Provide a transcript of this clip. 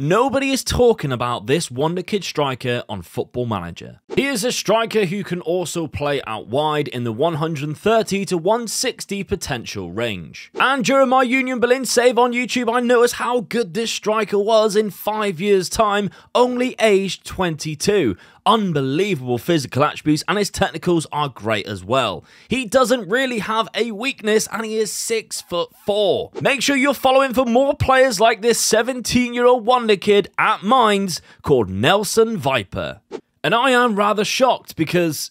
Nobody is talking about this Wonder Kid striker on Football Manager. He is a striker who can also play out wide in the 130 to 160 potential range. And during my Union Berlin save on YouTube, I noticed how good this striker was in 5 years time, only aged 22 unbelievable physical attributes and his technicals are great as well. He doesn't really have a weakness and he is 6 foot 4. Make sure you're following for more players like this 17 year old wonder kid at Mainz called Nelson Weiper. And I am rather shocked because